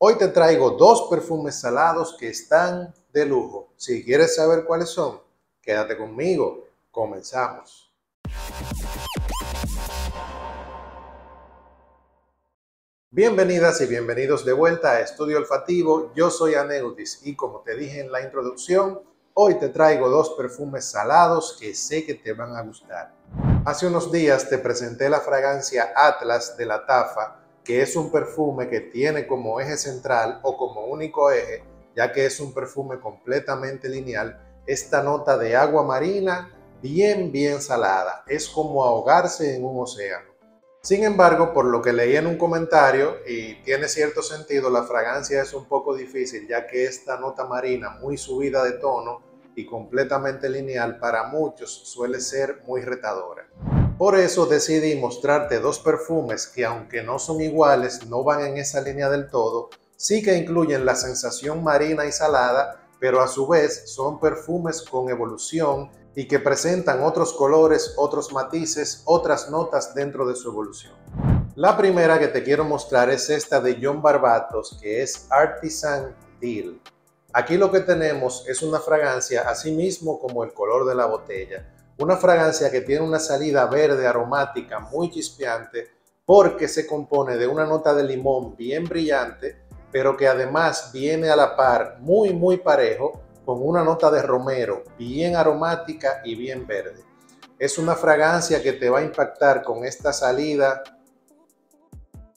Hoy te traigo dos perfumes salados que están de lujo. Si quieres saber cuáles son, quédate conmigo. Comenzamos. Bienvenidas y bienvenidos de vuelta a Estudio Olfativo. Yo soy Aneudis y como te dije en la introducción, hoy te traigo dos perfumes salados que sé que te van a gustar. Hace unos días te presenté la fragancia Atlas de la Tafa, que es un perfume que tiene como eje central o como único eje, ya que es un perfume completamente lineal, esta nota de agua marina bien, bien salada. Es como ahogarse en un océano. Sin embargo, por lo que leí en un comentario, y tiene cierto sentido, la fragancia es un poco difícil, ya que esta nota marina muy subida de tono y completamente lineal para muchos suele ser muy retadora. Por eso decidí mostrarte dos perfumes que aunque no son iguales, no van en esa línea del todo, sí que incluyen la sensación marina y salada, pero a su vez son perfumes con evolución y que presentan otros colores, otros matices, otras notas dentro de su evolución. La primera que te quiero mostrar es esta de John Barbatos, que es Artisan Deal. Aquí lo que tenemos es una fragancia, así mismo como el color de la botella. Una fragancia que tiene una salida verde aromática muy chispeante porque se compone de una nota de limón bien brillante, pero que además viene a la par muy muy parejo con una nota de romero bien aromática y bien verde. Es una fragancia que te va a impactar con esta salida,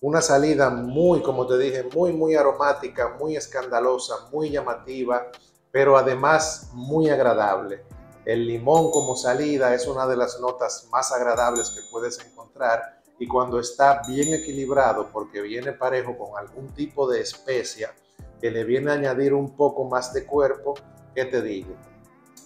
una salida muy, como te dije, muy, muy aromática, muy escandalosa, muy llamativa, pero además muy agradable. El limón como salida es una de las notas más agradables que puedes encontrar y cuando está bien equilibrado porque viene parejo con algún tipo de especia que le viene a añadir un poco más de cuerpo, ¿qué te digo?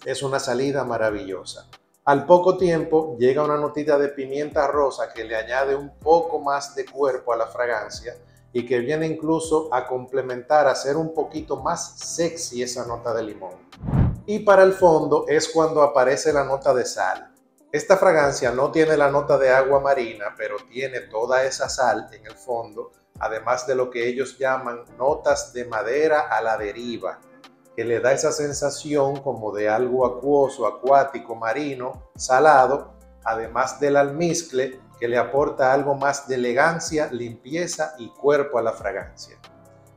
Es una salida maravillosa. Al poco tiempo llega una notita de pimienta rosa que le añade un poco más de cuerpo a la fragancia y que viene incluso a complementar, a hacer un poquito más sexy esa nota de limón. Y para el fondo es cuando aparece la nota de sal. Esta fragancia no tiene la nota de agua marina, pero tiene toda esa sal en el fondo, además de lo que ellos llaman notas de madera a la deriva, que le da esa sensación como de algo acuoso, acuático, marino, salado, además del almizcle que le aporta algo más de elegancia, limpieza y cuerpo a la fragancia.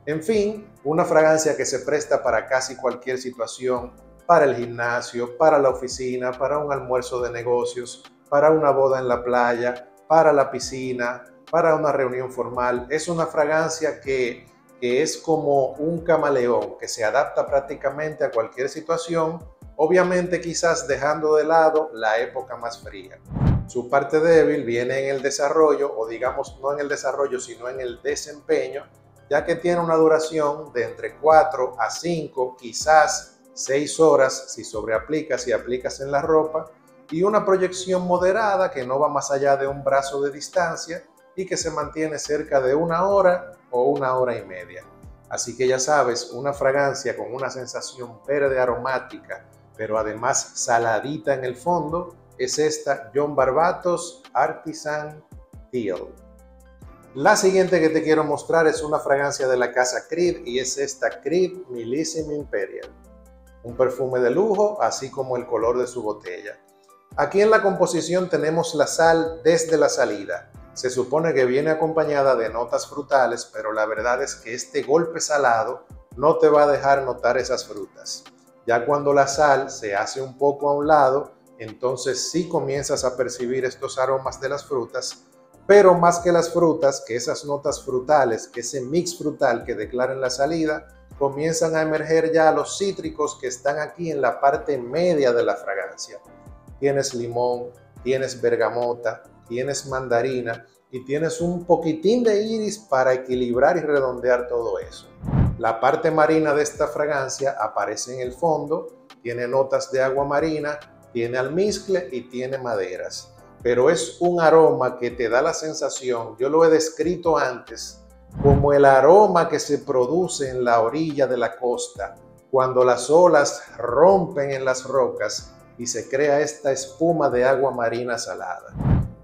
En fin, una fragancia que se presta para casi cualquier situación, para el gimnasio, para la oficina, para un almuerzo de negocios, para una boda en la playa, para la piscina, para una reunión formal. Es una fragancia que que es como un camaleón que se adapta prácticamente a cualquier situación, obviamente quizás dejando de lado la época más fría. Su parte débil viene en el desarrollo, o digamos no en el desarrollo, sino en el desempeño, ya que tiene una duración de entre 4 a 5, quizás 6 horas si sobreaplicas y aplicas en la ropa, y una proyección moderada que no va más allá de un brazo de distancia y que se mantiene cerca de una hora o una hora y media. Así que ya sabes, una fragancia con una sensación verde aromática, pero además saladita en el fondo, es esta John Barbatos Artisan Deal. La siguiente que te quiero mostrar es una fragancia de la casa Creed y es esta Creed Millésima Imperial. Un perfume de lujo, así como el color de su botella. Aquí en la composición tenemos la sal desde la salida, se supone que viene acompañada de notas frutales, pero la verdad es que este golpe salado no te va a dejar notar esas frutas. Ya cuando la sal se hace un poco a un lado, entonces sí comienzas a percibir estos aromas de las frutas, pero más que las frutas, que esas notas frutales, ese mix frutal que declaran la salida, comienzan a emerger ya los cítricos que están aquí en la parte media de la fragancia. Tienes limón, tienes bergamota, tienes mandarina y tienes un poquitín de iris para equilibrar y redondear todo eso. La parte marina de esta fragancia aparece en el fondo, tiene notas de agua marina, tiene almizcle y tiene maderas. Pero es un aroma que te da la sensación, yo lo he descrito antes, como el aroma que se produce en la orilla de la costa, cuando las olas rompen en las rocas y se crea esta espuma de agua marina salada.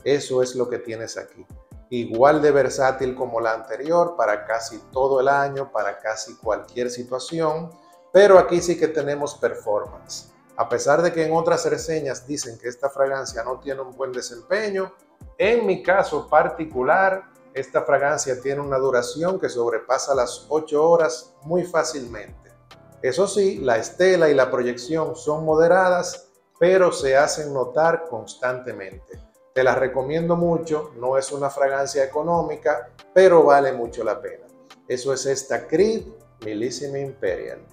Eso es lo que tienes aquí. igual de versátil como la anterior para casi todo el año, para casi cualquier situación, pero aquí sí que tenemos performance. A pesar de que en otras reseñas dicen que esta fragancia no tiene un buen desempeño, en mi caso particular, esta fragancia tiene una duración que sobrepasa las 8 horas muy fácilmente. Eso sí, la estela y la proyección son moderadas, pero se hacen notar constantemente. Te la recomiendo mucho, no es una fragancia económica, pero vale mucho la pena. Eso es esta Creed Millissima Imperial.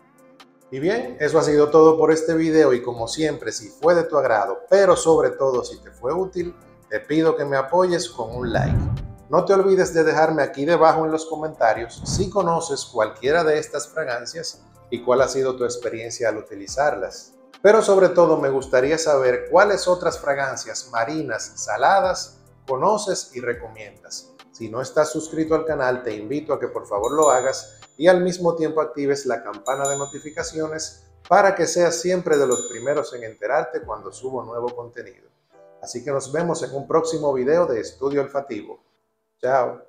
Y bien, eso ha sido todo por este video y como siempre, si fue de tu agrado, pero sobre todo si te fue útil, te pido que me apoyes con un like. No te olvides de dejarme aquí debajo en los comentarios si conoces cualquiera de estas fragancias y cuál ha sido tu experiencia al utilizarlas. Pero sobre todo me gustaría saber cuáles otras fragancias marinas saladas conoces y recomiendas. Si no estás suscrito al canal, te invito a que por favor lo hagas y al mismo tiempo actives la campana de notificaciones para que seas siempre de los primeros en enterarte cuando subo nuevo contenido. Así que nos vemos en un próximo video de Estudio Olfativo. Tchau.